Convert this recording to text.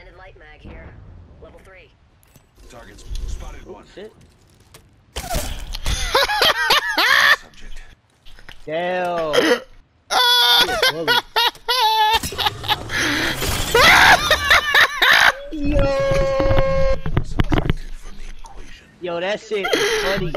Extended light mag here. Level three. Targets spotted Oh one. shit. Subject. Damn. Yo. Yo, that shit is funny.